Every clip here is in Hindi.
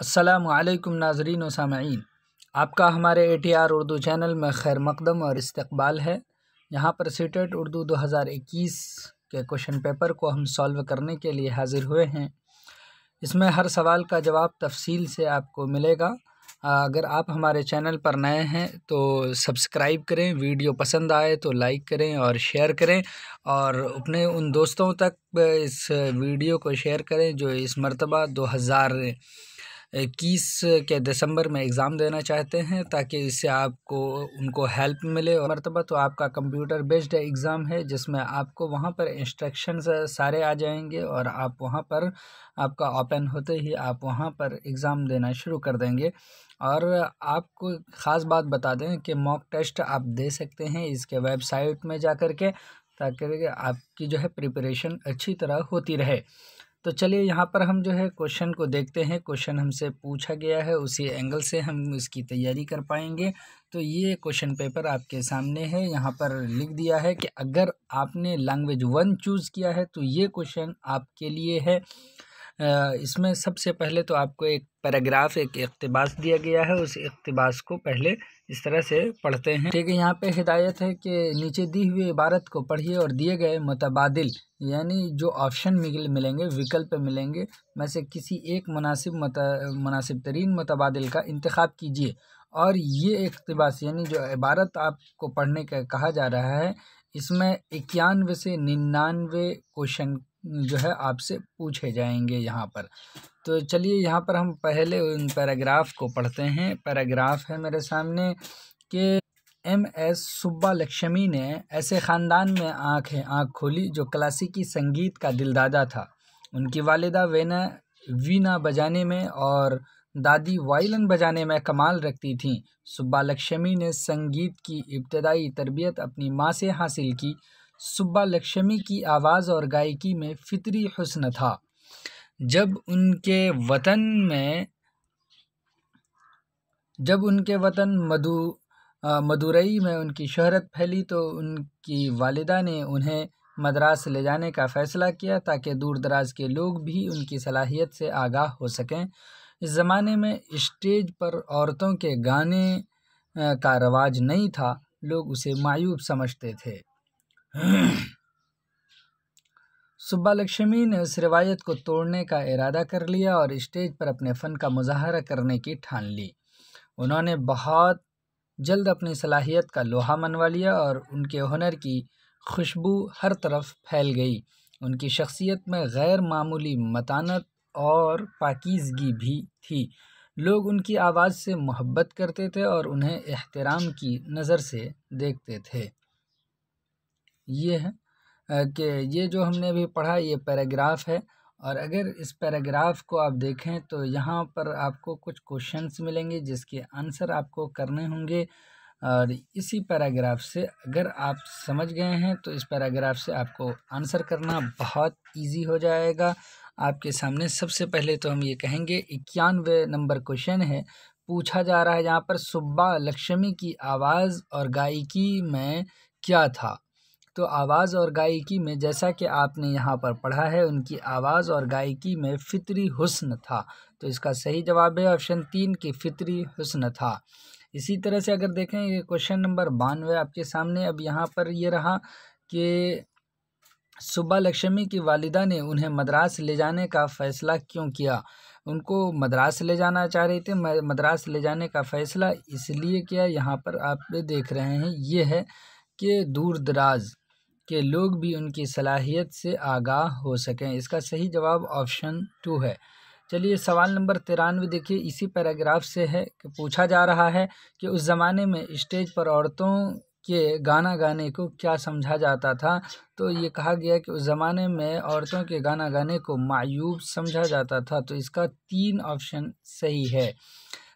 असलकम नाजरीन व सामीन आपका हमारे A T R Urdu channel में खैर मकदम और इस्तकबाल है। यहाँ पर सीटेट उर्दू 2021 के क्वेश्चन पेपर को हम सॉल्व करने के लिए हाज़िर हुए हैं। इसमें हर सवाल का जवाब तफसील से आपको मिलेगा। अगर आप हमारे चैनल पर नए हैं तो सब्सक्राइब करें, वीडियो पसंद आए तो लाइक करें और शेयर करें और अपने उन दोस्तों तक इस वीडियो को शेयर करें जो इस मरतबा 2000 इक्कीस के दिसंबर में एग्ज़ाम देना चाहते हैं ताकि इससे आपको, उनको हेल्प मिले। और मरतबा तो आपका कंप्यूटर बेस्ड एग्ज़ाम है, जिसमें आपको वहाँ पर इंस्ट्रक्शंस सारे आ जाएँगे और आप वहाँ पर, आपका ओपन होते ही आप वहाँ पर एग्ज़ाम देना शुरू कर देंगे। और आपको ख़ास बात बता दें कि मॉक टेस्ट आप दे सकते हैं इसके वेबसाइट में जा कर के ताकि आपकी जो है प्रिपरेशन अच्छी तरह होती रहे। तो चलिए यहाँ पर हम जो है क्वेश्चन को देखते हैं। क्वेश्चन हमसे पूछा गया है, उसी एंगल से हम इसकी तैयारी कर पाएँगे। तो ये क्वेश्चन पेपर आपके सामने है। यहाँ पर लिख दिया है कि अगर आपने लैंग्वेज वन चूज़ किया है तो ये क्वेश्चन आपके लिए है। इसमें सबसे पहले तो आपको एक पैराग्राफ, एक इकतबास दिया गया है। उस इकतबास को पहले इस तरह से पढ़ते हैं। ठीक है, यहाँ पे हिदायत है कि नीचे दी हुई इबारत को पढ़िए और दिए गए मुतबादिल, यानी जो ऑप्शन मिल, मिलेंगे, विकल्प मिलेंगे, में से किसी एक मुनासिब मत, मुनासिब तरीन मुतबादिल का इंतखब कीजिए। और ये इकतबास, यानी जो इबारत आपको पढ़ने का कहा जा रहा है, इसमें इक्यानवे से निन्यानवे क्वेश्चन जो है आपसे पूछे जाएँगे यहाँ पर। तो चलिए यहाँ पर हम पहले उन पैराग्राफ को पढ़ते हैं। पैराग्राफ है मेरे सामने कि एम एस सुब्बा लक्ष्मी ने ऐसे ख़ानदान में आँखें, आँख खोली जो क्लासिकी संगीत का दिलदादा था। उनकी वालिदा वेना वीना बजाने में और दादी वायलन बजाने में कमाल रखती थीं। सुब्बा लक्ष्मी ने संगीत की इब्तदाई तरबियत अपनी माँ से हासिल की। सुब्बा लक्ष्मी की आवाज़ और गायकी में फितरी हुस्न था। जब उनके वतन में, जब उनके वतन मधु मदुरई में उनकी शहरत फैली तो उनकी वालिदा ने उन्हें मद्रास ले जाने का फ़ैसला किया ताकि दूर दराज के लोग भी उनकी सलाहियत से आगाह हो सकें। इस ज़माने में स्टेज पर औरतों के गाने का रवाज नहीं था, लोग उसे मायूब समझते थे। सुब्बा लक्ष्मी ने उस रिवायत को तोड़ने का इरादा कर लिया और स्टेज पर अपने फ़न का मुजाहरा करने की ठान ली। उन्होंने बहुत जल्द अपनी सलाहियत का लोहा मनवा लिया और उनके हुनर की खुशबू हर तरफ़ फैल गई। उनकी शख्सियत में गैर मामूली मतानत और पाकिजगी भी थी। लोग उनकी आवाज़ से मोहब्बत करते थे और उन्हें एहतराम की नज़र से देखते थे। ये है कि ये जो हमने अभी पढ़ा ये पैराग्राफ है और अगर इस पैराग्राफ को आप देखें तो यहाँ पर आपको कुछ क्वेश्चंस मिलेंगे जिसके आंसर आपको करने होंगे और इसी पैराग्राफ से अगर आप समझ गए हैं तो इस पैराग्राफ से आपको आंसर करना बहुत इजी हो जाएगा। आपके सामने सबसे पहले तो हम ये कहेंगे, इक्यानवे नंबर क्वेश्चन है, पूछा जा रहा है यहाँ पर, सुब्बा लक्ष्मी की आवाज़ और गायकी में क्या था? तो आवाज़ और गायकी में जैसा कि आपने यहाँ पर पढ़ा है, उनकी आवाज़ और गायकी में फ़ितरी हुस्न था। तो इसका सही जवाब है ऑप्शन तीन की फ़ितरी हुस्न था। इसी तरह से अगर देखें, ये क्वेश्चन नंबर बानवे आपके सामने। अब यहाँ पर ये रहा कि सुबह लक्ष्मी की वालिदा ने उन्हें मद्रास ले जाने का फ़ैसला क्यों किया? उनको मद्रास ले जाना चाह रहे थे। मद्रास ले जाने का फ़ैसला इसलिए किया। यहाँ पर आप देख रहे हैं, ये है कि दूर दराज के लोग भी उनकी सलाहियत से आगाह हो सकें। इसका सही जवाब ऑप्शन टू है। चलिए, सवाल नंबर तिरानवे देखिए। इसी पैराग्राफ से है कि पूछा जा रहा है कि उस ज़माने में स्टेज पर औरतों के गाना गाने को क्या समझा जाता था? तो ये कहा गया कि उस ज़माने में औरतों के गाना गाने को मायूब समझा जाता था। तो इसका तीन ऑप्शन सही है।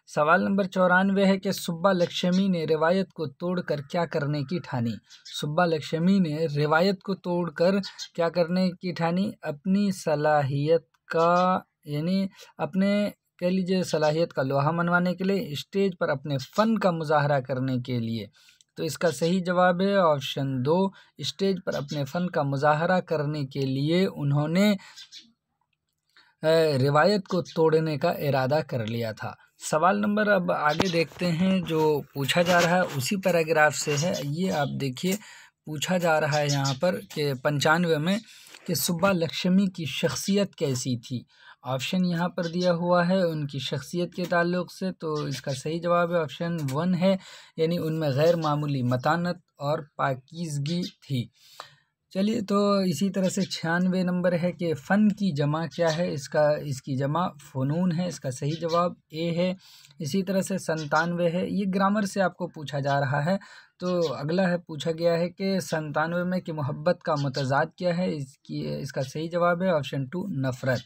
सवाल नंबर चौरानवे है कि सुब्बा लक्ष्मी ने रिवायत को तोड़कर क्या करने की ठानी? सुब्बा लक्ष्मी ने रिवायत को तोड़कर क्या करने की ठानी? अपनी सलाहियत का, यानी अपने, कह लीजिए, सलाहियत का लोहा मनवाने के लिए, स्टेज पर अपने फ़न का मुजाहरा करने के लिए। तो इसका सही जवाब है ऑप्शन दो, स्टेज पर अपने फ़न का मुजाहरा करने के लिए उन्होंने रिवायत को तोड़ने का इरादा कर लिया था। सवाल नंबर अब आगे देखते हैं, जो पूछा जा रहा है उसी पैराग्राफ से है। ये आप देखिए, पूछा जा रहा है यहाँ पर कि पंचानवे में कि सुब्बा लक्ष्मी की शख्सियत कैसी थी। ऑप्शन यहाँ पर दिया हुआ है उनकी शख्सियत के ताल्लुक से तो इसका सही जवाब है ऑप्शन वन है, यानी उनमें गैर मामूली मतानत और पाकिजगी थी। चलिए तो इसी तरह से छियानवे नंबर है कि फ़न की जमा क्या है? इसका, इसकी जमा फ़नून है, इसका सही जवाब ए है। इसी तरह से संतानवे है। ये ग्रामर से आपको पूछा जा रहा है। तो अगला है, पूछा गया है कि संतानवे में कि मोहब्बत का मतजाद क्या है? इसकी, इसका सही जवाब है ऑप्शन टू, नफ़रत।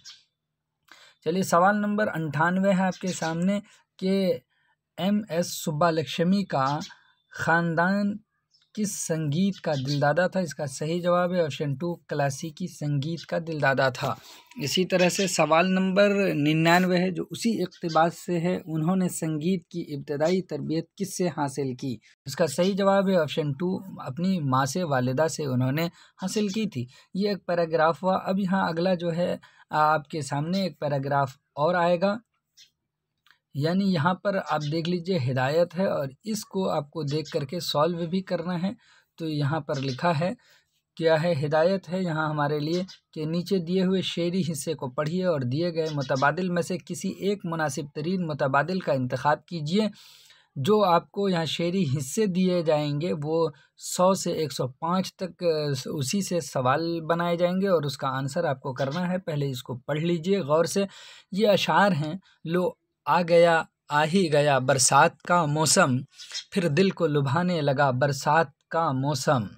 चलिए, सवाल नंबर अंठानवे है आपके सामने कि एम एस सुब्बा लक्ष्मी का ख़ानदान किस संगीत का दिलदादा था? इसका सही जवाब है ऑप्शन टू, क्लासिकी संगीत का दिलदादा था। इसी तरह से सवाल नंबर निन्यानवे है, जो उसी इकतबास से है। उन्होंने संगीत की इब्तदाई तरबियत किस से हासिल की? इसका सही जवाब है ऑप्शन टू, अपनी माँ से, वालदा से उन्होंने हासिल की थी। ये एक पैराग्राफ हुआ। अब यहाँ अगला जो है, आपके सामने एक पैराग्राफ और आएगा। यानी यहाँ पर आप देख लीजिए हिदायत है और इसको आपको देख करके सॉल्व भी करना है। तो यहाँ पर लिखा है, क्या है हिदायत है यहाँ हमारे लिए कि नीचे दिए हुए शेरी हिस्से को पढ़िए और दिए गए मुतबादल में से किसी एक मुनासिब तरीन मुतबादल का इंतखब कीजिए। जो आपको यहाँ शेरी हिस्से दिए जाएँगे वो सौ से एक सौ पाँच तक उसी से सवाल बनाए जाएँगे और उसका आंसर आपको करना है। पहले इसको पढ़ लीजिए गौर से। ये अशार हैं, लो आ गया, आ ही गया बरसात का मौसम। फिर दिल को लुभाने लगा बरसात का मौसम।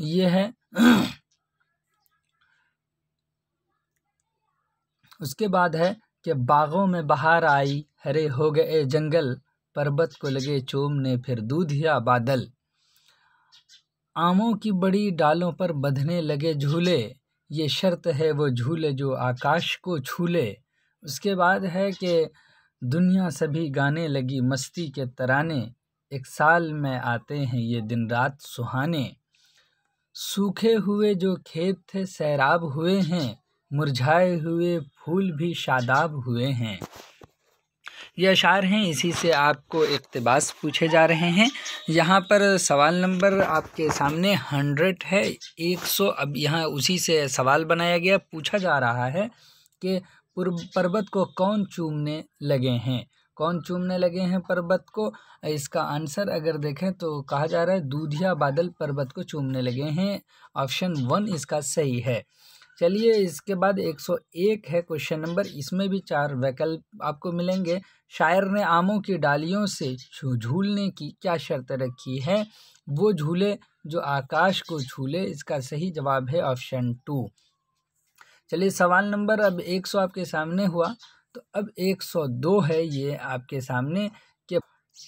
ये है उसके बाद है कि बागों में बहार आई, हरे हो गए जंगल, पर्वत को लगे चूमने, फिर दूधिया बादल। आमों की बड़ी डालों पर बधने लगे झूले, ये शर्त है वो झूले जो आकाश को छूले। उसके बाद है कि दुनिया सभी गाने लगी मस्ती के तराने, एक साल में आते हैं ये दिन रात सुहाने। सूखे हुए जो खेत थे सैराब हुए हैं, मुरझाए हुए फूल भी शादाब हुए हैं। ये अशार हैं, इसी से आपको इकतबास पूछे जा रहे हैं। यहाँ पर सवाल नंबर आपके सामने हंड्रेड है, एक सौ, अब यहाँ उसी से सवाल बनाया गया। पूछा जा रहा है कि पर्वत को कौन चूमने लगे हैं? कौन चूमने लगे हैं पर्वत को? इसका आंसर अगर देखें तो कहा जा रहा है, दूधिया बादल पर्वत को चूमने लगे हैं। ऑप्शन वन इसका सही है। चलिए इसके बाद 101 है क्वेश्चन नंबर। इसमें भी चार वैकल्प आपको मिलेंगे। शायर ने आमों की डालियों से झूलने की क्या शर्त रखी है? वो झूले जो आकाश को झूले, इसका सही जवाब है ऑप्शन टू। चलिए सवाल नंबर अब एक सौ आपके सामने हुआ। तो अब एक सौ दो है ये आपके सामने कि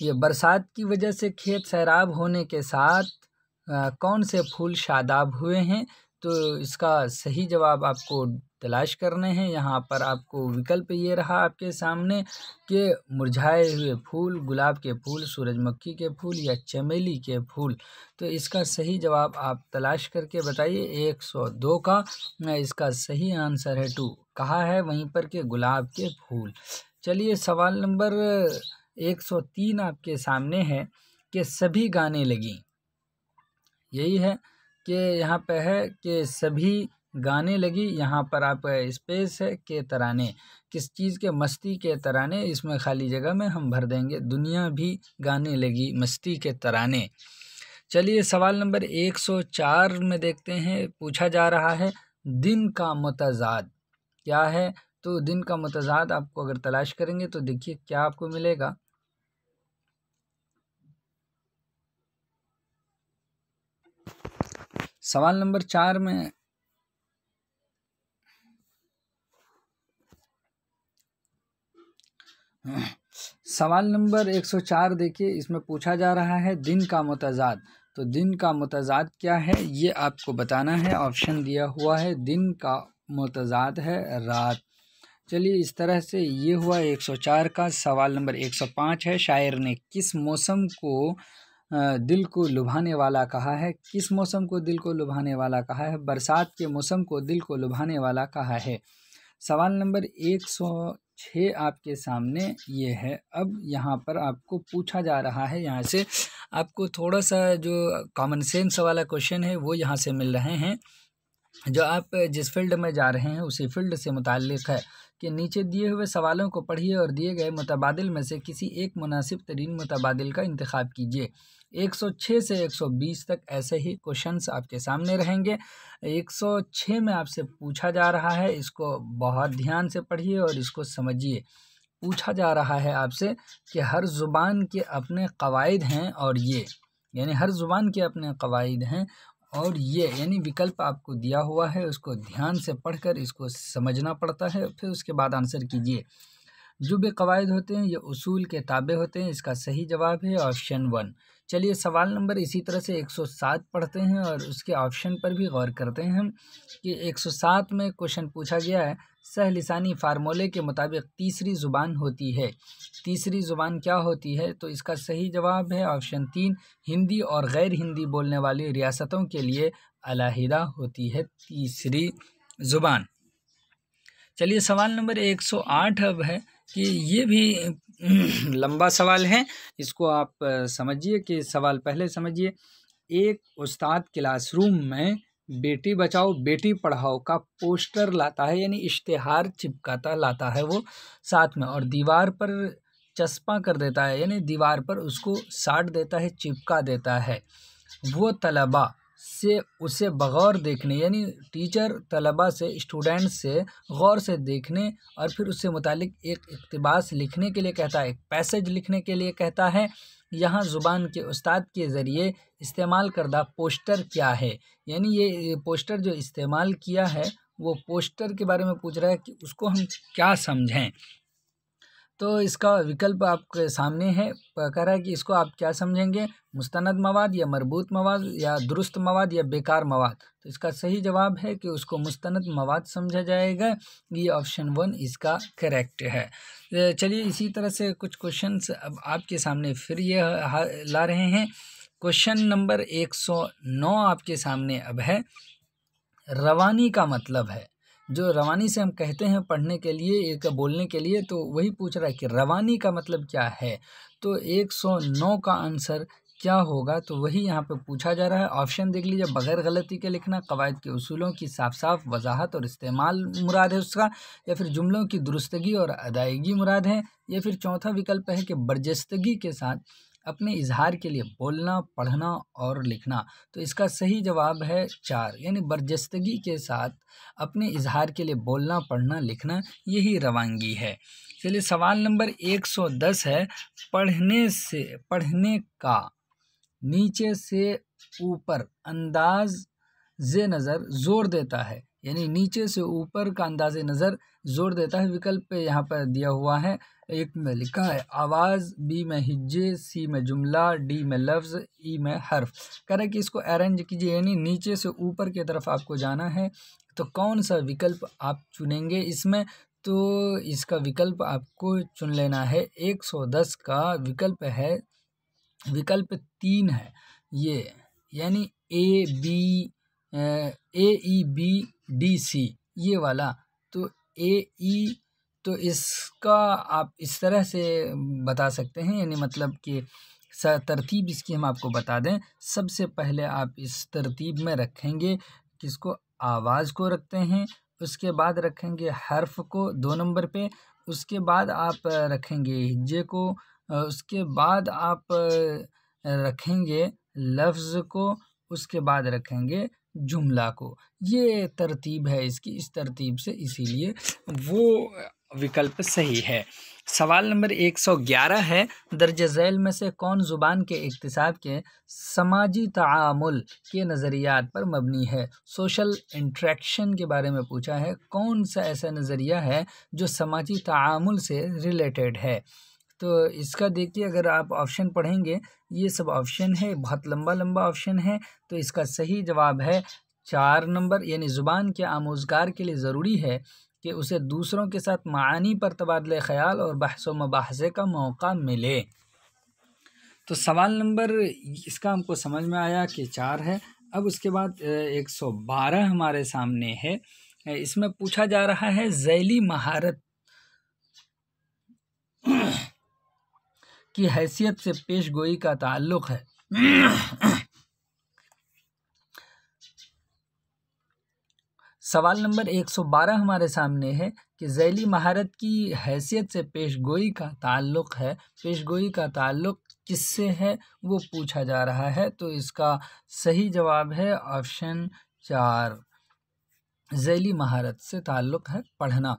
ये बरसात की वजह से खेत सैराब होने के साथ आ, कौन से फूल शादाब हुए हैं? तो इसका सही जवाब आपको तलाश करने हैं। यहाँ पर आपको विकल्प ये रहा आपके सामने कि मुरझाए हुए फूल, गुलाब के फूल, सूरजमुखी के फूल या चमेली के फूल। तो इसका सही जवाब आप तलाश करके बताइए, एक सौ दो का। इसका सही आंसर है टू। कहा है वहीं पर के गुलाब के फूल। चलिए सवाल नंबर एक सौ तीन आपके सामने है कि सभी गाने लगी। यही है। कि यहाँ पे है कि सभी गाने लगी, यहाँ पर आप स्पेस है के तराने। किस चीज़ के? मस्ती के तराने, इसमें खाली जगह में हम भर देंगे। दुनिया भी गाने लगी, मस्ती के तराने। चलिए सवाल नंबर एक सौ चार में देखते हैं। पूछा जा रहा है, दिन का मतजाद क्या है? तो दिन का मतजाद आपको अगर तलाश करेंगे तो देखिए क्या आपको मिलेगा। सवाल नंबर चार में सवाल नंबर एक सौ चार देखिए, इसमें पूछा जा रहा है, दिन का मतजाद। तो दिन का मतजाद क्या है? ये आपको बताना है, ऑप्शन दिया हुआ है, दिन का मतजाद है रात। चलिए, इस तरह से ये हुआ 104 का, सवाल नंबर 105 है, शायर ने किस मौसम को दिल को लुभाने वाला कहा है। किस मौसम को दिल को लुभाने वाला कहा है? बरसात के मौसम को दिल को लुभाने वाला कहा है। सवाल नंबर एक सौ छः आपके सामने ये है। अब यहाँ पर आपको पूछा जा रहा है, यहाँ से आपको थोड़ा सा जो कॉमन सेंस वाला क्वेश्चन है, वो यहाँ से मिल रहे हैं। जो आप जिस फ़ील्ड में जा रहे हैं, उसी फ़ील्ड से मुतक़ है। कि नीचे दिए हुए सवालों को पढ़िए और दिए गए मुतबादिल में से किसी एक मुनासिब तरीन मुतबादिल का इंतखब कीजिए। 106 से 120 तक ऐसे ही क्वेश्चंस आपके सामने रहेंगे। 106 में आपसे पूछा जा रहा है, इसको बहुत ध्यान से पढ़िए और इसको समझिए। पूछा जा रहा है आपसे कि हर ज़ुबान के अपने कवायद हैं और ये, यानी हर ज़ुबान के अपने कवायद हैं और ये यानी विकल्प आपको दिया हुआ है, उसको ध्यान से पढ़कर इसको समझना पड़ता है। फिर उसके बाद आंसर कीजिए। जो भी कवायद होते हैं, ये उसूल के ताबे होते हैं, इसका सही जवाब है ऑप्शन वन। चलिए, सवाल नंबर इसी तरह से 107 पढ़ते हैं और उसके ऑप्शन पर भी गौर करते हैं कि 107 में क्वेश्चन पूछा गया है सहलिसानी फार्मूले के मुताबिक तीसरी ज़ुबान होती है। तीसरी ज़ुबान क्या होती है? तो इसका सही जवाब है ऑप्शन तीन, हिंदी और गैर हिंदी बोलने वाली रियासतों के लिए अलहदा होती है तीसरी ज़ुबान। चलिए सवाल नंबर 108 अब है कि ये भी लंबा सवाल है। इसको आप समझिए कि सवाल पहले समझिए। एक उस्ताद क्लासरूम में बेटी बचाओ, बेटी पढ़ाओ का पोस्टर लाता है, यानी इश्तहार चिपकाता, लाता है वो साथ में और दीवार पर चस्पा कर देता है, यानी दीवार पर उसको साट देता है, चिपका देता है। वो तलबा से उसे बगौर देखने यानी टीचर तलबा से स्टूडेंट से गौर से देखने और फिर उससे मुतालिक एक इकतबास लिखने के लिए कहता है एक पैसेज लिखने के लिए कहता है यहाँ ज़ुबान के उस्ताद के ज़रिए इस्तेमाल करदा पोस्टर क्या है? यानी ये पोस्टर जो इस्तेमाल किया है वो पोस्टर के बारे में पूछ रहा है कि उसको हम क्या समझें? तो इसका विकल्प आपके सामने है। कह रहा है कि इसको आप क्या समझेंगे? मुस्तनद मवाद या मरबूत मवाद या दुरुस्त मवाद या बेकार मवाद? तो इसका सही जवाब है कि उसको मुस्तनद मवाद समझा जाएगा। ये ऑप्शन वन इसका करेक्ट है। चलिए इसी तरह से कुछ क्वेश्चंस अब आपके सामने फिर ये ला रहे हैं। क्वेश्चन नंबर एक सौ नौ आपके सामने अब है। रवानी का मतलब है। जो रवानी से हम कहते हैं पढ़ने के लिए, एक बोलने के लिए तो वही पूछ रहा है कि रवानी का मतलब क्या है? तो एक सौ नौ का आंसर क्या होगा? तो वही यहाँ पे पूछा जा रहा है। ऑप्शन देख लीजिए, बगैर गलती के लिखना, कवायद के उसूलों की साफ़ साफ़ वजाहत और इस्तेमाल मुराद है उसका, या फिर जुमलों की दुरुस्तगी और अदायगी मुराद है, या फिर चौथा विकल्प है कि बर्जस्तगी के साथ अपने इजहार के लिए बोलना, पढ़ना और लिखना। तो इसका सही जवाब है चार। यानी बर्जस्तगी के साथ अपने इजहार के लिए बोलना, पढ़ना, लिखना यही रवानगी है। चलिए सवाल नंबर एक सौ दस है, पढ़ने से, पढ़ने का नीचे से ऊपर अंदाज जे नज़र ज़ोर देता है। यानी नीचे से ऊपर का अंदाज नज़र ज़ोर देता है, विकल्प यहाँ पर दिया हुआ है। एक में लिखा है, आवाज़ बी में हिज्जे सी में जुमला डी में लफ्ज़ ई में हर्फ। कह रहा कि इसको अरेंज कीजिए, यानी नीचे से ऊपर की तरफ़ आपको जाना है। तो कौन सा विकल्प आप चुनेंगे इसमें? तो इसका विकल्प आपको चुन लेना है। एक सौ दस का विकल्प है, विकल्प तीन है। ये, यानी A B A E B D C, ये वाला। तो ए, ई तो इसका आप इस तरह से बता सकते हैं, यानी मतलब कि तरतीब इसकी हम आपको बता दें। सबसे पहले आप इस तरतीब में रखेंगे किसको? आवाज़ को रखते हैं, उसके बाद रखेंगे हर्फ को दो नंबर पे, उसके बाद आप रखेंगे हिज्जे को उसके बाद आप रखेंगे लफ्ज़ को, उसके बाद रखेंगे जुमला को। ये तरतीब है इसकी, इस तरतीब से इसीलिए वो विकल्प सही है। सवाल नंबर 111 है, दर्ज झैल में से कौन ज़ुबान के इकतसाब के समाजी तामुल के नज़रियात पर मबनी है? सोशल इंट्रैक्शन के बारे में पूछा है, कौन सा ऐसा नज़रिया है जो समाजी तामुल से रिलेटेड है? तो इसका देखिए अगर आप ऑप्शन पढ़ेंगे, ये सब ऑप्शन है, बहुत लंबा लंबा ऑप्शन है तो इसका सही जवाब है चार नंबर, यानी ज़ुबान के आमोज़गार के लिए ज़रूरी है कि उसे दूसरों के साथ मानी पर तबादले ख्याल और बहस व मुबासे का मौका मिले। तो सवाल नंबर इसका हमको समझ में आया कि चार है। अब उसके बाद एक सौ बारह हमारे सामने है। इसमें पूछा जा रहा है, जैली महारत की हैसियत से पेश गोई का ताल्लुक है। सवाल नंबर 112 हमारे सामने है कि जैली महारत की हैसियत से पेश गोई का ताल्लुक है। पेश गोई का ताल्लुक किससे है, वो पूछा जा रहा है तो इसका सही जवाब है ऑप्शन चार। जैली महारत से ताल्लुक़ है पढ़ना।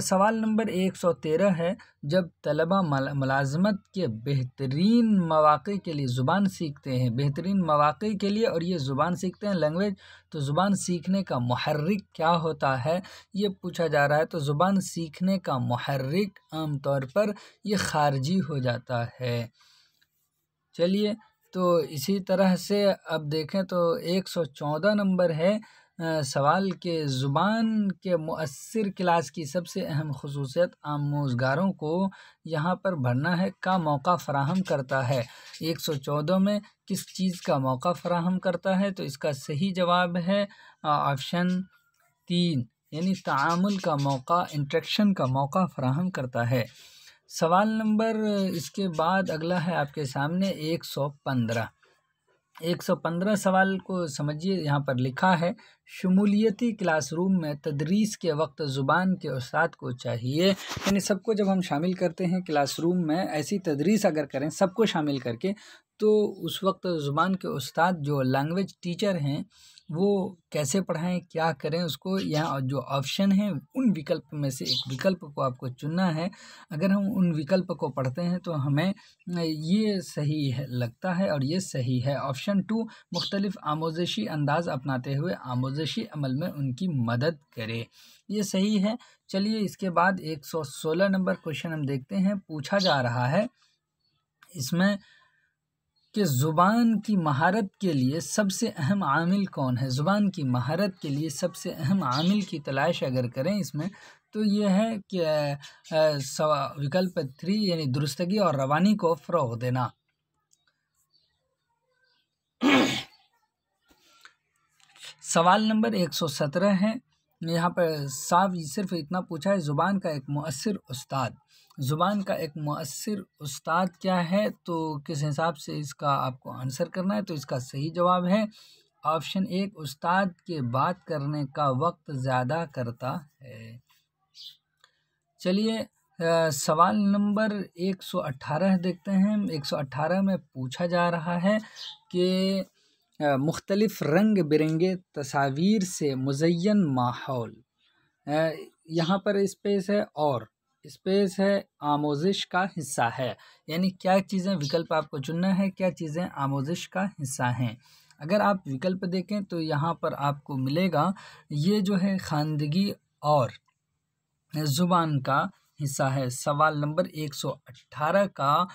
सवाल नंबर एक सौ तेरह है, जब तलबा मुलाजमत के बेहतरीन मौाक़े के लिए ज़ुबान सीखते हैं, बेहतरीन मौाक़े के लिए और ये ज़ुबान सीखते हैं लैंग्वेज तो ज़ुबान सीखने का महर्रिक क्या होता है? ये पूछा जा रहा है तो ज़ुबान सीखने का महर्रिक आम तौर पर ये ख़ारजी हो जाता है। चलिए तो इसी तरह से अब देखें तो एक सौ चौदह नंबर है सवाल के ज़ुबान के मुअस्सर क्लास की सबसे अहम खसूसियत आमोज़गारों को यहाँ पर भरना है, का मौका फ़राहम करता है। एक सौ चौदह में किस चीज़ का मौका फ़राहम करता है? तो इसका सही जवाब है ऑप्शन तीन, यानी तामुल का मौका, इंट्रैक्शन का मौका फ़राहम करता है। सवाल नंबर, इसके बाद अगला है आपके सामने, एक सौ पंद्रह। एक सौ पंद्रह सवाल को समझिए, यहाँ पर लिखा है शमूलियती क्लासरूम में तदरीस के वक्त ज़ुबान के उस्ताद को चाहिए। यानी सबको जब हम शामिल करते हैं क्लासरूम में, ऐसी तदरीस अगर करें, सबको शामिल करके तो उस वक्त ज़ुबान के उस्ताद जो लैंग्वेज टीचर हैं, वो कैसे पढ़ाएँ, क्या करें, उसको यहाँ जो ऑप्शन हैं, उन विकल्प में से एक विकल्प को आपको चुनना है। अगर हम उन विकल्प को पढ़ते हैं तो हमें, ये सही है, लगता है और ये सही है। ऑप्शन टू मुख्तलिफ़ आमोजशी अंदाज़ अपनाते हुए आमोजशी अमल में उनकी मदद करे। ये सही है। चलिए इसके बाद एक सौ सोलह नंबर क्वेश्चन हम देखते हैं। पूछा जा रहा है इसमें कि ज़ुबान की महारत के लिए सबसे अहम आमिल कौन है? ज़ुबान की महारत के लिए सबसे अहम आमिल की तलाश अगर करें इसमें तो ये है कि विकल्प थ्री यानी दुरुस्तगी और रवानी को फ़रोग देना। सवाल नंबर एक सौ सत्रह है। यहाँ पर साफ़ सिर्फ़ इतना पूछा है, ज़ुबान का एक मौसर उस्ताद। ज़ुबान का एक मौसर उस्ताद क्या है? तो किस हिसाब से इसका आपको आंसर करना है? तो इसका सही जवाब है, ऑप्शन एक उस्ताद के बात करने का वक्त ज़्यादा करता है। चलिए सवाल नंबर एक सौ अट्ठारह देखते हैं। एक सौ अट्ठारह में पूछा जा रहा है कि मुख्तलिफ़ रंग बिरंगे तस्वीर से मुज़ैन माहौल। यहाँ पर स्पेस है और, स्पेस है आमोजिश का हिस्सा है। यानी क्या चीज़ें विकल्प आपको चुनना है, क्या चीज़ें आमोजिश का हिस्सा हैं? अगर आप विकल्प देखें तो यहाँ पर आपको मिलेगा, ये जो है खानदगी और ज़ुबान का हिस्सा है। सवाल नंबर एक सौ अट्ठारह का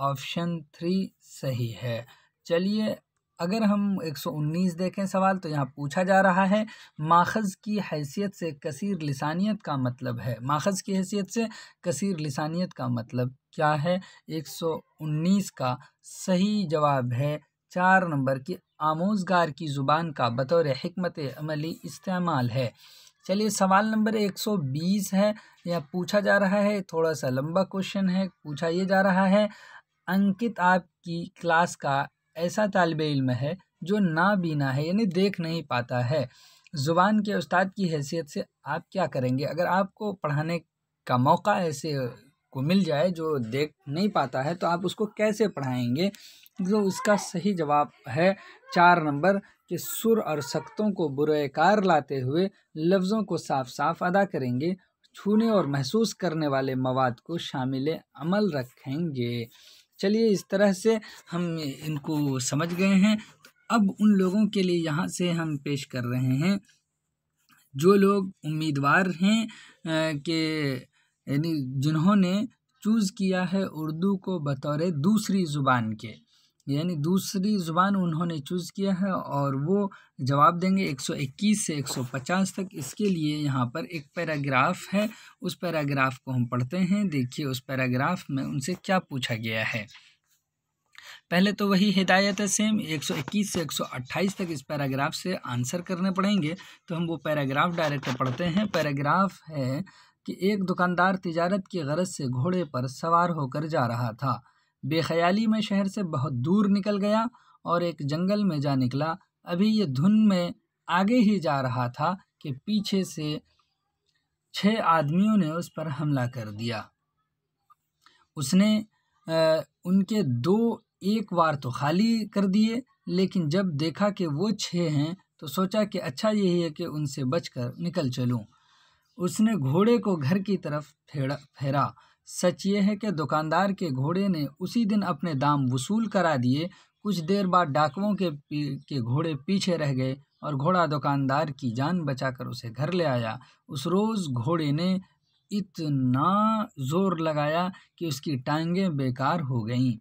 ऑप्शन थ्री सही है। चलिए अगर हम 119 देखें सवाल तो यहाँ पूछा जा रहा है, माखज़ की हैसियत से कसीर लसानियत का मतलब है। माखज़ की हैसियत से कसीर लसानियत का मतलब क्या है? 119 का सही जवाब है चार नंबर की आमोज़गार की ज़ुबान का बतौर हमत अमली इस्तेमाल है। चलिए सवाल नंबर 120 है, यह पूछा जा रहा है थोड़ा सा लंबा क्वेश्चन है पूछा ये जा रहा है, अंकित आपकी क्लास का ऐसा तालब इल्म है जो नाबीना है, यानी देख नहीं पाता है। ज़ुबान के उस्ताद की हैसियत से आप क्या करेंगे? अगर आपको पढ़ाने का मौका ऐसे को मिल जाए जो देख नहीं पाता है तो आप उसको कैसे पढ़ाएँगे? तो उसका सही जवाब है, चार नंबर, कि सुर और सख्तों को बुरकार लाते हुए लफ्ज़ों को साफ़ साफ़ अदा करेंगे। छूने और महसूस करने वाले मवाद को शामिल अमल रखेंगे। चलिए इस तरह से हम इनको समझ गए हैं। अब उन लोगों के लिए यहाँ से हम पेश कर रहे हैं। जो लोग उम्मीदवार हैं कि, यानी जिन्होंने चूज़ किया है उर्दू को बतौर दूसरी ज़ुबान के। यानी दूसरी ज़ुबान उन्होंने चूज़ किया है और वो जवाब देंगे 121 से 150 तक। इसके लिए यहाँ पर एक पैराग्राफ है। उस पैराग्राफ को हम पढ़ते हैं। देखिए उस पैराग्राफ में उनसे क्या पूछा गया है। पहले तो वही हिदायत है सेम 121 से 128 तक इस पैराग्राफ से आंसर करने पड़ेंगे। तो हम वो पैराग्राफ डायरेक्ट पढ़ते हैं। पैराग्राफ है कि एक दुकानदार तिजारत की गरज से घोड़े पर सवार होकर जा रहा था। बेख्याली में शहर से बहुत दूर निकल गया और एक जंगल में जा निकला। अभी ये धुन में आगे ही जा रहा था कि पीछे से छह आदमियों ने उस पर हमला कर दिया। उसने आ, उनके दो एक बार तो खाली कर दिए लेकिन जब देखा कि वो छः हैं तो सोचा कि अच्छा यही है कि उनसे बचकर निकल चलूँ। उसने घोड़े को घर की तरफ़ फेरा फेरा। सच ये है कि दुकानदार के घोड़े ने उसी दिन अपने दाम वसूल करा दिए। कुछ देर बाद डाकुओं के के घोड़े पीछे रह गए और घोड़ा दुकानदार की जान बचाकर उसे घर ले आया। उस रोज़ घोड़े ने इतना ज़ोर लगाया कि उसकी टांगें बेकार हो गईं।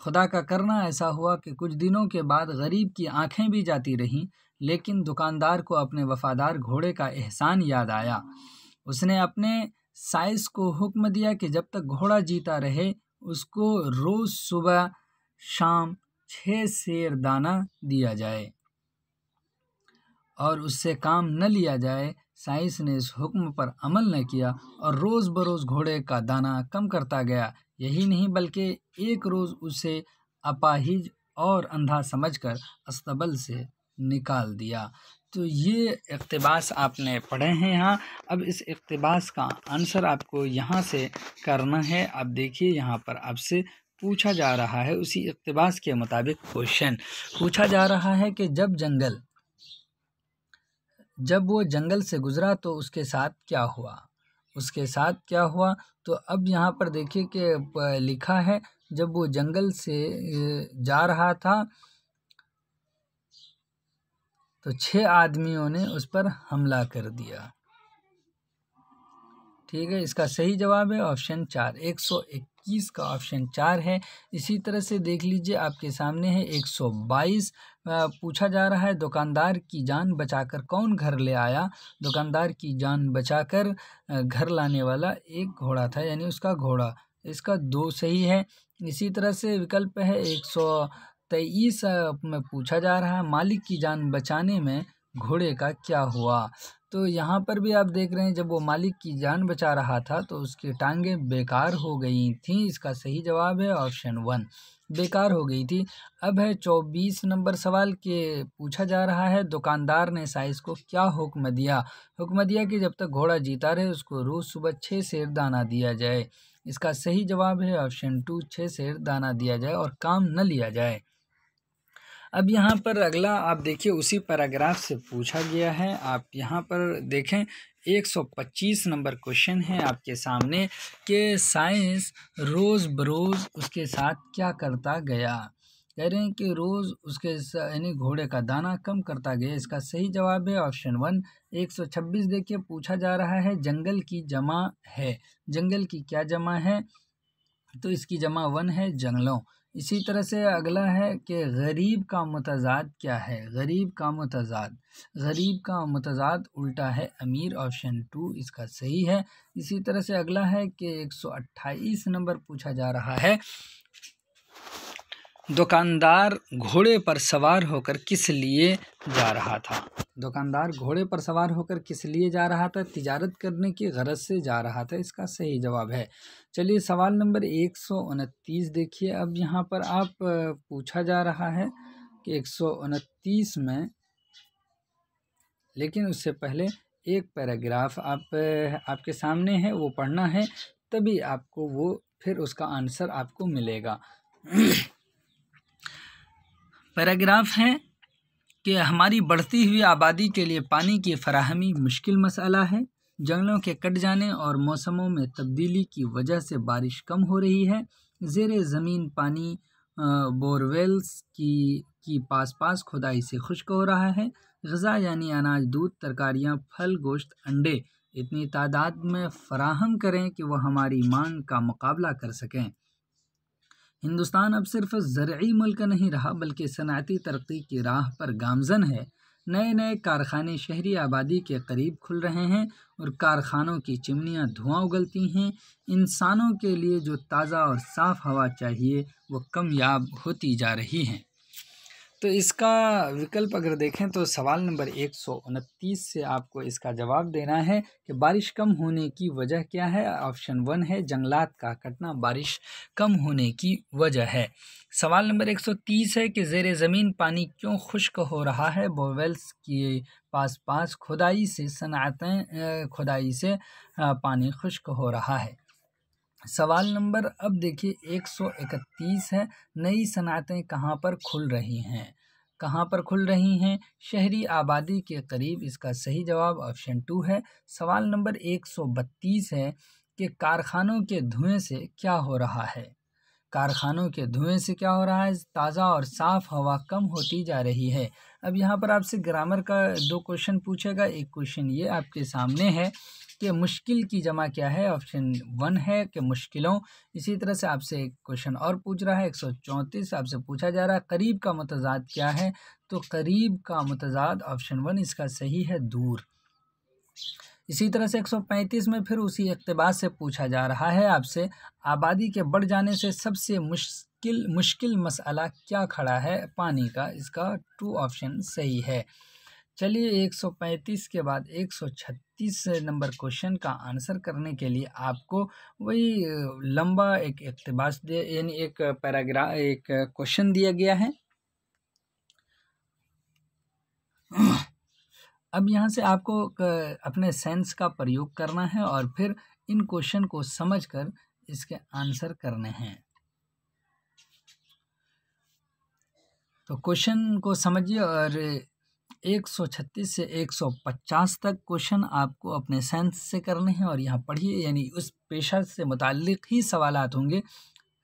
खुदा का करना ऐसा हुआ कि कुछ दिनों के बाद गरीब की आँखें भी जाती रहीं, लेकिन दुकानदार को अपने वफादार घोड़े का एहसान याद आया। उसने अपने साइस को हुक्म दिया कि जब तक घोड़ा जीता रहे, उसको रोज़ सुबह शाम छः शेर दाना दिया जाए और उससे काम न लिया जाए। साइंस ने इस हुक्म पर अमल न किया और रोज़ बरोज़ घोड़े का दाना कम करता गया। यही नहीं, बल्कि एक रोज़ उसे अपाहिज और अंधा समझकर अस्तबल से निकाल दिया। तो ये इकतबास आपने पढ़े हैं यहाँ। अब इस इकतबास का आंसर आपको यहाँ से करना है। अब देखिए यहाँ पर आपसे पूछा जा रहा है, उसी इकतबास के मुताबिक क्वेश्चन। पूछा जा रहा है कि जब जंगल, जब वो जंगल से गुज़रा तो उसके साथ क्या हुआ? उसके साथ क्या हुआ? तो अब यहाँ पर देखिए कि लिखा है, जब वो जंगल से जा रहा था तो छः आदमियों ने उस पर हमला कर दिया। ठीक है, इसका सही जवाब है ऑप्शन चार। एक सौ इक्कीस का ऑप्शन चार है। इसी तरह से देख लीजिए, आपके सामने है एक सौ बाईस। पूछा जा रहा है, दुकानदार की जान बचाकर कौन घर ले आया? दुकानदार की जान बचाकर घर लाने वाला एक घोड़ा था, यानी उसका घोड़ा। इसका दो सही है। इसी तरह से विकल्प है एक सौ तेईस में पूछा जा रहा है, मालिक की जान बचाने में घोड़े का क्या हुआ? तो यहाँ पर भी आप देख रहे हैं, जब वो मालिक की जान बचा रहा था तो उसकी टांगें बेकार हो गई थी। इसका सही जवाब है ऑप्शन वन, बेकार हो गई थी। अब है चौबीस नंबर सवाल के पूछा जा रहा है, दुकानदार ने साइज़ को क्या हुक्म दिया? हुक्म दिया कि जब तक घोड़ा जीता रहे, उसको रोज़ सुबह छः शेर दाना दिया जाए। इसका सही जवाब है ऑप्शन टू छः शेर दाना दिया जाए और काम न लिया जाए। अब यहाँ पर अगला आप देखिए, उसी पैराग्राफ से पूछा गया है। आप यहाँ पर देखें 125 नंबर क्वेश्चन है आपके सामने कि साइंस रोज़ बरोज़ उसके साथ क्या करता गया? कह रहे हैं कि रोज़ उसके यानी घोड़े का दाना कम करता गया। इसका सही जवाब है ऑप्शन वन 126 देखिए, पूछा जा रहा है, जंगल की जमा है। जंगल की क्या जमा है? तो इसकी जमा वन है जंगलों। इसी तरह से अगला है कि गरीब का मतजाद क्या है? गरीब का मतजाद। गरीब का मतजाद उल्टा है अमीर ऑप्शन टू, इसका सही है। इसी तरह से अगला है कि 128 नंबर पूछा जा रहा है दुकानदार घोड़े पर सवार होकर किस लिए जा रहा था? दुकानदार घोड़े पर सवार होकर किस लिए जा रहा था? तिजारत करने की गरज से जा रहा था। इसका सही जवाब है। चलिए, सवाल नंबर एक सौ उनतीस देखिए। अब यहाँ पर आप पूछा जा रहा है कि एक सौ उनतीस में, लेकिन उससे पहले एक पैराग्राफ आप आपके सामने है, वो पढ़ना है, तभी आपको वो, फिर उसका आंसर आपको मिलेगा। पैराग्राफ है कि हमारी बढ़ती हुई आबादी के लिए पानी की फराहमी मुश्किल मसला है। जंगलों के कट जाने और मौसमों में तब्दीली की वजह से बारिश कम हो रही है। ज़ेर ज़मीन पानी बोरवेल्स की की पास पास खुदाई से खुश्क हो रहा है। गज़ा यानी अनाज, दूध, तरकारियाँ, फल, गोश्त, अंडे, इतनी तादाद में फ़राहम करें कि वह हमारी मांग का मुकाबला कर सकें। हिंदुस्तान अब सिर्फ़ ज़रूरी मुल्क नहीं रहा, बल्कि सनती तरक्की की राह पर गामजन है। नए नए कारखाने शहरी आबादी के करीब खुल रहे हैं और कारखानों की चिमनियाँ धुआँ उगलती हैं। इंसानों के लिए जो ताज़ा और साफ़ हवा चाहिए, वो कमयाब होती जा रही हैं। तो इसका विकल्प अगर देखें तो सवाल नंबर एक सौ उनतीस से आपको इसका जवाब देना है कि बारिश कम होने की वजह क्या है? ऑप्शन वन है जंगलात का कटना, बारिश कम होने की वजह है। सवाल नंबर एक सौ तीस है कि ज़ेर ज़मीन पानी क्यों खुश्क हो रहा है? बोवेल्स के पास पास खुदाई से सनातें खुदाई से पानी खुश्क हो रहा है। सवाल नंबर, अब देखिए 131 है। नई सनातें कहाँ पर खुल रही हैं? कहाँ पर खुल रही हैं? शहरी आबादी के करीब इसका सही जवाब ऑप्शन टू है। सवाल नंबर 132 है कि कारखानों के धुएँ से क्या हो रहा है? कारखानों के धुएँ से क्या हो रहा है? ताज़ा और साफ़ हवा कम होती जा रही है। अब यहाँ पर आपसे ग्रामर का दो क्वेश्चन पूछेगा। एक क्वेश्चन ये आपके सामने है कि मुश्किल की जमा क्या है? ऑप्शन वन है कि मुश्किलों। इसी तरह से आपसे एक क्वेश्चन और पूछ रहा है। एक सौ चौंतीस आपसे पूछा जा रहा है, करीब का मतजाद क्या है? तो करीब का मतजाद ऑप्शन वन इसका सही है दूर। इसी तरह से 135 में फिर उसी इकतबास से पूछा जा रहा है आपसे, आबादी के बढ़ जाने से सबसे मुश्किल मुश्किल मसला क्या खड़ा है? पानी का, इसका टू ऑप्शन सही है। चलिए 135 के बाद 136 नंबर क्वेश्चन का आंसर करने के लिए आपको वही, लंबा एक इकतबास यानी एक पैराग्राफ एक क्वेश्चन दिया गया है। अब यहाँ से आपको अपने सेंस का प्रयोग करना है और फिर इन क्वेश्चन को समझकर इसके आंसर करने हैं। तो क्वेश्चन को समझिए और 136 से 150 तक क्वेश्चन आपको अपने सेंस से करने हैं और यहाँ पढ़िए, यानी उस पेशा से मुतालिक ही सवाल होंगे।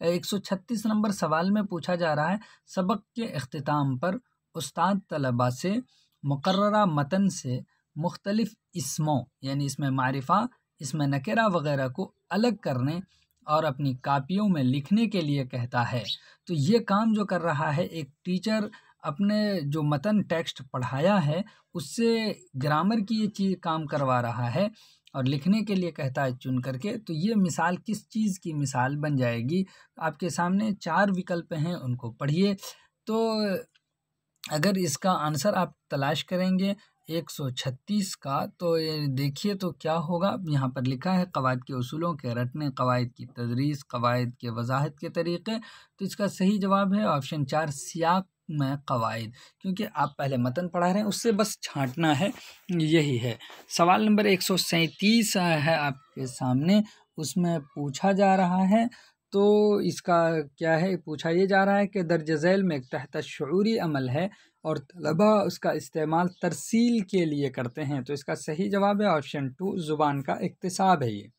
136 नंबर सवाल में पूछा जा रहा है, सबक के अख्ताम पर उस्ताद तलबा से मुकर्रा मतन से मुख्तलिफ़ इसमों, यानी इसमें मारिफा, इसमें नकेरा वगैरह को अलग करने और अपनी कापियों में लिखने के लिए कहता है। तो ये काम जो कर रहा है, एक टीचर अपने जो मतन टेक्स्ट पढ़ाया है, उससे ग्रामर की ये चीज़ काम करवा रहा है और लिखने के लिए कहता है चुन करके। तो ये मिसाल किस चीज़ की मिसाल बन जाएगी? आपके सामने चार विकल्प हैं, उनको पढ़िए। तो अगर इसका आंसर आप तलाश करेंगे 136 का तो ये देखिए तो क्या होगा। यहाँ पर लिखा है, कवायद के असूलों के रटने, कवायद की तदरीस, कवायद के वजाहत के तरीक़े। तो इसका सही जवाब है ऑप्शन चार, सियाक में कवायद। क्योंकि आप पहले मतन पढ़ा रहे हैं, उससे बस छांटना है, यही है। सवाल नंबर एक सौ सैंतीस है आपके सामने, उसमें पूछा जा रहा है तो इसका क्या है, पूछा ये जा रहा है कि दर्ज झैल में एक तहत शूरी अमल है और तलबा उसका इस्तेमाल तरसील के लिए करते हैं। तो इसका सही जवाब है ऑप्शन टू, ज़ुबान का इकतसाब है ये।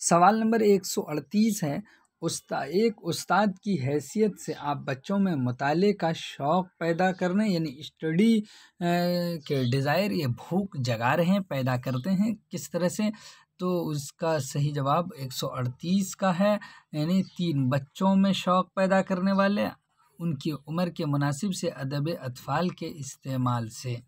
सवाल नंबर एक सौ अड़तीस है, उस्ता, एक उस्ताद की हैसियत से आप बच्चों में मताले का शौक़ पैदा करने यानी स्टडी के डिज़ायर ये भूख जगा रहे हैं, पैदा करते हैं, किस तरह से? तो उसका सही जवाब 138 का है। यानी तीन बच्चों में शौक़ पैदा करने वाले, उनकी उम्र के मुनासिब से अदब अतफ़ाल के इस्तेमाल से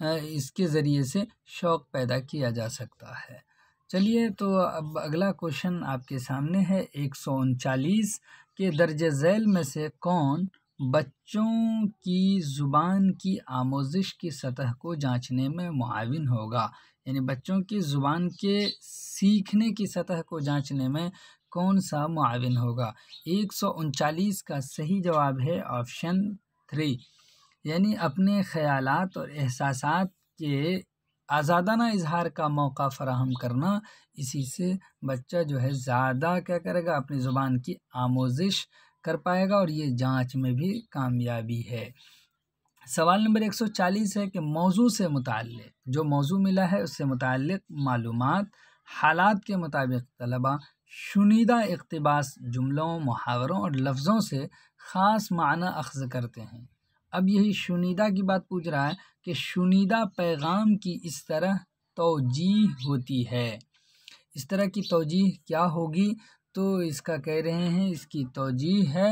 इसके ज़रिए से शौक़ पैदा किया जा सकता है। चलिए तो अब अगला क्वेश्चन आपके सामने है। एक सौ उनचालीस के दर्ज झैल में से कौन बच्चों की ज़ुबान की आमोजिश की सतह को जांचने में मुआविन होगा? यानी बच्चों की ज़ुबान के सीखने की सतह को जांचने में कौन सा मुआविन होगा? एक सौ उनचालीस का सही जवाब है ऑप्शन थ्री। यानी अपने ख़यालात और एहसास के आज़ादाना इजहार का मौका फ़राहम करना, इसी से बच्चा जो है ज़्यादा क्या करेगा? अपनी ज़ुबान की आमोजिश कर पाएगा और ये जाँच में भी कामयाबी है। सवाल नंबर 140 है कि मौजू से मुतल जो मौजू मिला है, उससे मुतल मालूम हालात के मुताबिक तलबा शुनिदा इकतबास जुमलों, मुहावरों और लफ्ज़ों से ख़ास माना अख्ज़ करते हैं। अब यही शुनिदा की बात पूछ रहा है कि शुनिदा पैगाम की इस तरह तोजी होती है। इस तरह की तोजी क्या होगी? तो इसका कह रहे हैं, इसकी तोजी है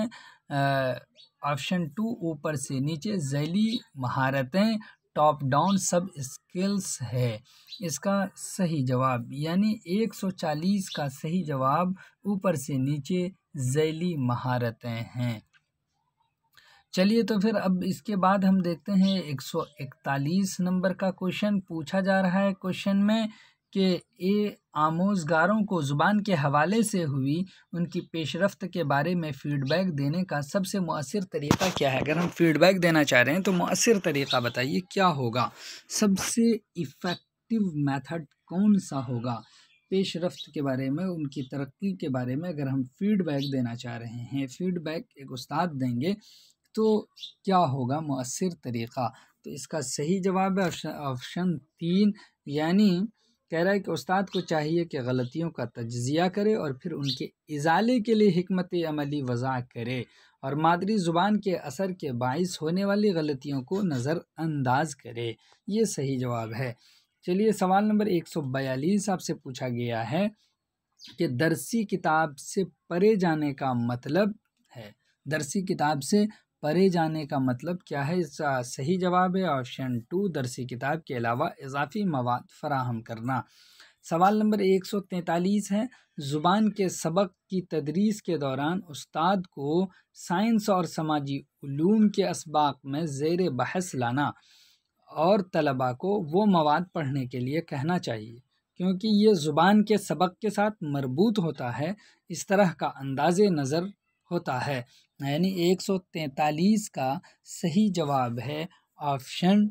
ऑप्शन टू, ऊपर से नीचे, जैली महारतें टॉप डाउन सब स्किल्स है। इसका सही जवाब, यानी 140 का सही जवाब ऊपर से नीचे जैली महारतें हैं। चलिए तो फिर अब इसके बाद हम देखते हैं 141 नंबर का क्वेश्चन पूछा जा रहा है। क्वेश्चन में कि ए आमोजगारों को ज़ुबान के हवाले से हुई उनकी पेशरफ्त के बारे में फ़ीडबैक देने का सबसे मौसर तरीक़ा क्या है? अगर हम फीडबैक देना चाह रहे हैं तो मौसर तरीक़ा बताइए, क्या होगा? सबसे इफ़ेक्टिव मेथड कौन सा होगा? पेश रफ्त के बारे में, उनकी तरक्की के बारे में अगर हम फीडबैक देना चाह रहे हैं फीडबैक एक उस्ताद देंगे तो क्या होगा मौसर तरीक़ा? तो इसका सही जवाब है ऑप्शन तीन, यानी कह रहा है कि उस्ताद को चाहिए कि गलतियों का तजिया करे और फिर उनके इजाले के लिए हमत अमली वज़ा करे और मादरी ज़ुबान के असर के बायस होने वाली गलतियों को नज़रअंदाज करे। ये सही जवाब है। चलिए, सवाल नंबर एक सौ बयालीस आपसे पूछा गया है कि दरसी किताब से परे जाने का मतलब है। दरसी किताब से परे जाने का मतलब क्या है? इसका सही जवाब है ऑप्शन टू, दरसी किताब के अलावा इजाफी मवाद फराहम करना। सवाल नंबर एक सौ तैंतालीस है। ज़ुबान के सबक की तदरीस के दौरान उस्ताद को साइंस और समाजी के इसबाक में ज़ेर बहस लाना और तलबा को वो मवाद पढ़ने के लिए कहना चाहिए, क्योंकि ये ज़ुबान के सबक के साथ मरबूत होता है, इस तरह का अंदाज नज़र होता है। यानी एक सौ तैंतालीस का सही जवाब है ऑप्शन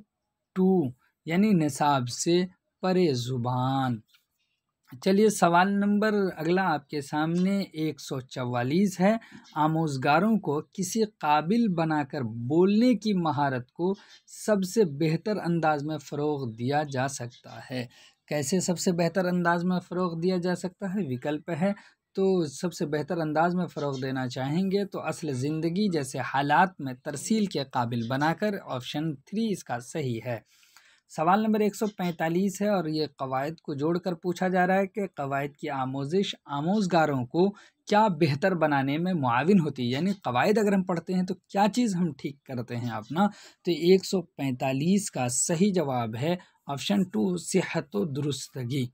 टू, यानी निसाब से परे ज़ुबान। चलिए सवाल नंबर अगला आपके सामने एक सौ चवालीस है। आमोजगारों को किसी काबिल बनाकर बोलने की महारत को सबसे बेहतर अंदाज में फ़रोग दिया जा सकता है। कैसे सबसे बेहतर अंदाज में फ़रोग दिया जा सकता है? विकल्प है तो सबसे बेहतर अंदाज में फ़रोग देना चाहेंगे तो असल ज़िंदगी जैसे हालात में तरसील के काबिल बनाकर ऑप्शन थ्री इसका सही है। सवाल नंबर 145 है और ये कवायद को जोड़कर पूछा जा रहा है कि कवायद की आमोजिश आमोजगारों को क्या बेहतर बनाने में मुआविन होती है? यानी कवायद अगर हम पढ़ते हैं तो क्या चीज़ हम ठीक करते हैं अपना? तो 145 का सही जवाब है ऑप्शन टू, सेहत व दुरुस्तगी।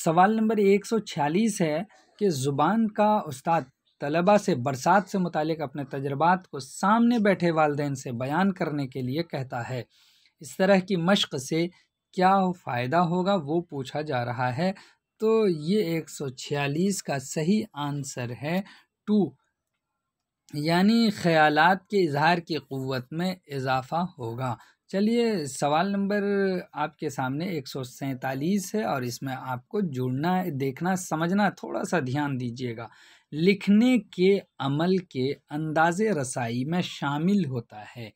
सवाल नंबर 146 है कि ज़ुबान का उस्ताद तलबा से बरसात से मुतक अपने तजर्बात को सामने बैठे वालदेन से बयान करने के लिए कहता है। इस तरह की मश्क से क्या फ़ायदा होगा वो पूछा जा रहा है। तो ये एक सौ छियालीस का सही आंसर है टू। यानी ख़यालात के इजहार की क़वत में इजाफ़ा होगा। चलिए, सवाल नंबर आपके सामने एक सौ सैंतालीस है और इसमें आपको जुड़ना, देखना, समझना थोड़ा सा ध्यान दीजिएगा। लिखने के अमल के अंदाज रसाई में शामिल होता है।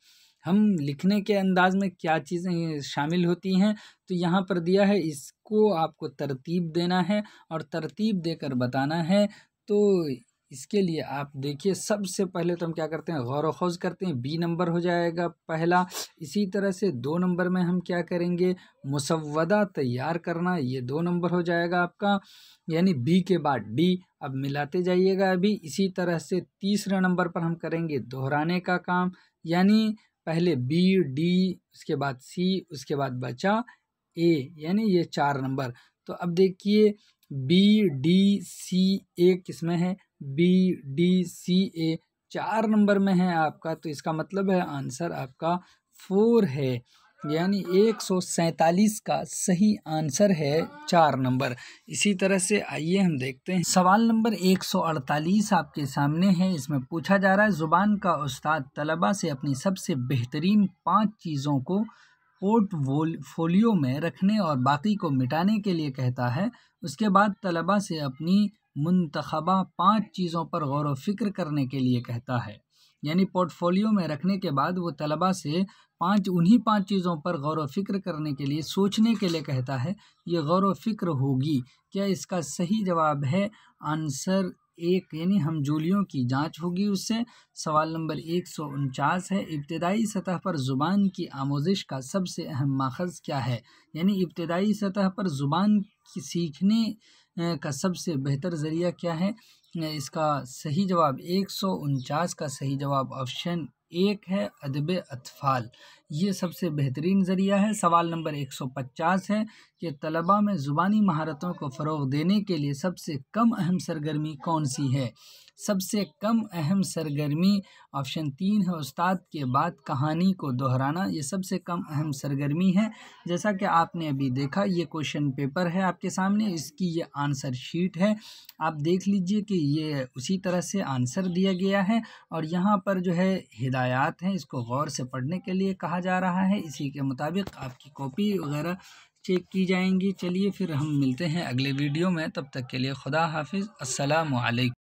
हम लिखने के अंदाज में क्या चीज़ें शामिल होती हैं? तो यहाँ पर दिया है, इसको आपको तरतीब देना है और तरतीब देकर बताना है। तो इसके लिए आप देखिए, सबसे पहले तो हम क्या करते हैं, गौर खोज करते हैं, बी नंबर हो जाएगा पहला। इसी तरह से दो नंबर में हम क्या करेंगे मुसवदा तैयार करना, ये दो नंबर हो जाएगा आपका, यानी बी के बाद डी। अब मिलाते जाइएगा अभी, इसी तरह से तीसरे नंबर पर हम करेंगे दोहराने का काम, यानी पहले बी, डी, उसके बाद सी, उसके बाद बचा ए, यानी ये चार नंबर। तो अब देखिए बी, डी, सी, ए किसमें है? बी, डी, सी, ए चार नंबर में है आपका तो इसका मतलब है आंसर आपका फोर है। यानी एक सौ सैंतालीस का सही आंसर है चार नंबर। इसी तरह से आइए हम देखते हैं। सवाल नंबर एक सौ अड़तालीस आपके सामने है। इसमें पूछा जा रहा है, ज़ुबान का उस्ताद तलबा से अपनी सबसे बेहतरीन पाँच चीज़ों को पोर्टफोलियो में रखने और बाकी को मिटाने के लिए कहता है, उसके बाद तलबा से अपनी मंतखबा पाँच चीज़ों पर गौर व फ़िक्र करने के लिए कहता है। यानी पोर्टफोलियो में रखने के बाद वो तलबा से पाँच, उन्हीं पाँच चीज़ों पर गौर व फ़िक्र करने के लिए, सोचने के लिए कहता है, ये गौर व फ़िक्र होगी। क्या इसका सही जवाब है? आंसर एक यानी हम जूलियों की जाँच होगी उससे। सवाल नंबर एक सौ उनचास है, इब्तदाई सतह पर ज़ुबान की आमोजिश का सबसे अहम माखज़ क्या है? यानी इब्तदाई सतह पर ज़ुबान की सीखने का सबसे बेहतर ज़रिया क्या है? इसका सही जवाब एक सौ उनचास का सही जवाब ऑप्शन एक है अदब अतफ़ाल ये सबसे बेहतरीन ज़रिया है। सवाल नंबर 150 है कि तलबा में ज़ुबानी महारतों को फ़रोग देने के लिए सबसे कम अहम सरगर्मी कौन सी है? सबसे कम अहम सरगर्मी ऑप्शन तीन है उस्ताद के बाद कहानी को दोहराना। ये सबसे कम अहम सरगर्मी है। जैसा कि आपने अभी देखा, ये क्वेश्चन पेपर है आपके सामने। इसकी ये आंसर शीट है। आप देख लीजिए कि ये उसी तरह से आंसर दिया गया है और यहाँ पर जो है हिदायत हैं। इसको गौर से पढ़ने के लिए कहा जा रहा है। इसी के मुताबिक आपकी कॉपी वगैरह चेक की जाएँगी। चलिए फिर हम मिलते हैं अगले वीडियो में। तब तक के लिए खुदा हाफिज़। अस्सलाम वालेकुम